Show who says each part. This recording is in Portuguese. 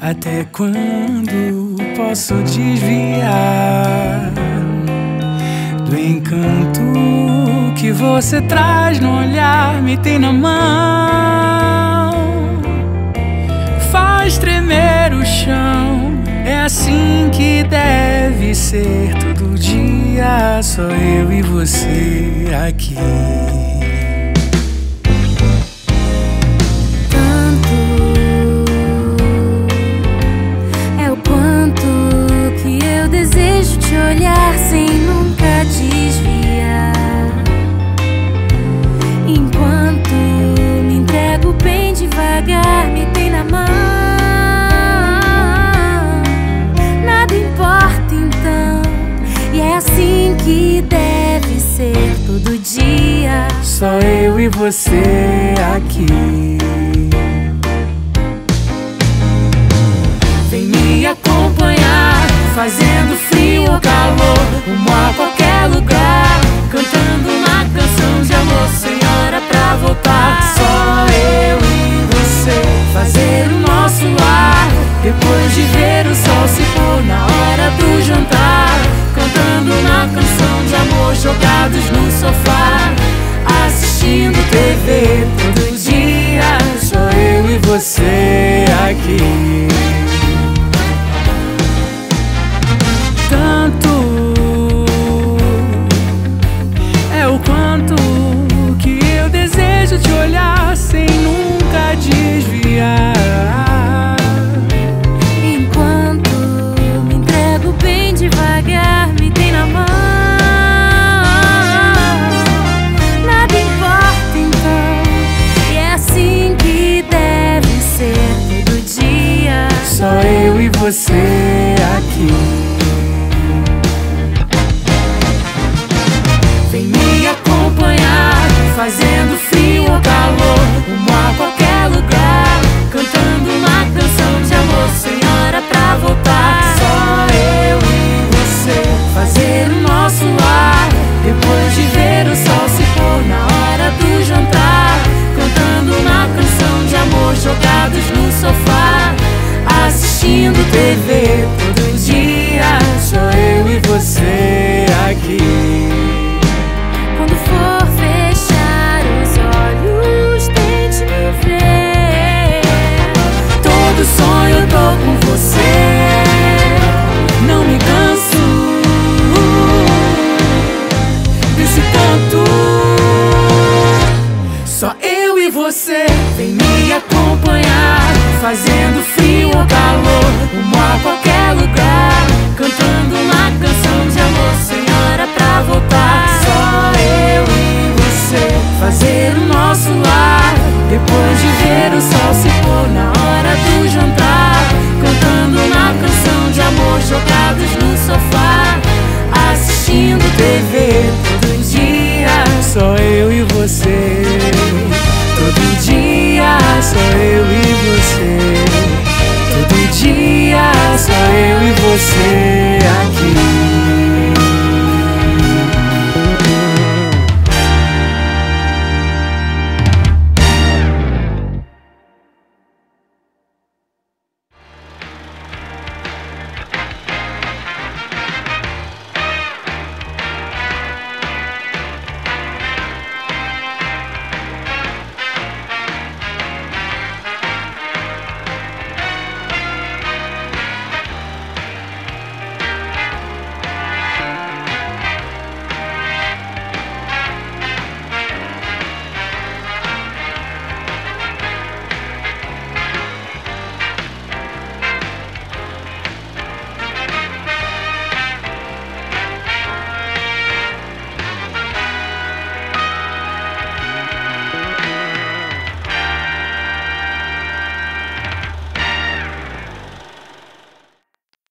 Speaker 1: Até quando posso desviar do encanto que você traz no olhar? Me tem na mão, faz tremer o chão. É assim que deve ser todo dia, só eu e você aqui. Você aqui.
Speaker 2: Vem me acompanhar, fazendo frio ou calor, rumo a qualquer lugar, cantando uma canção de amor, sem hora pra voltar. Só eu e você, fazer o nosso lar, depois de ver o sol se pôr na hora do jantar, cantando uma canção de amor jogados no sofá,
Speaker 1: você aqui. Você aqui.
Speaker 2: Todo sonho eu tô com você. Não me canso desse canto. Só eu e você. Vem me acompanhar, fazendo frio ou calor, rumo
Speaker 1: você.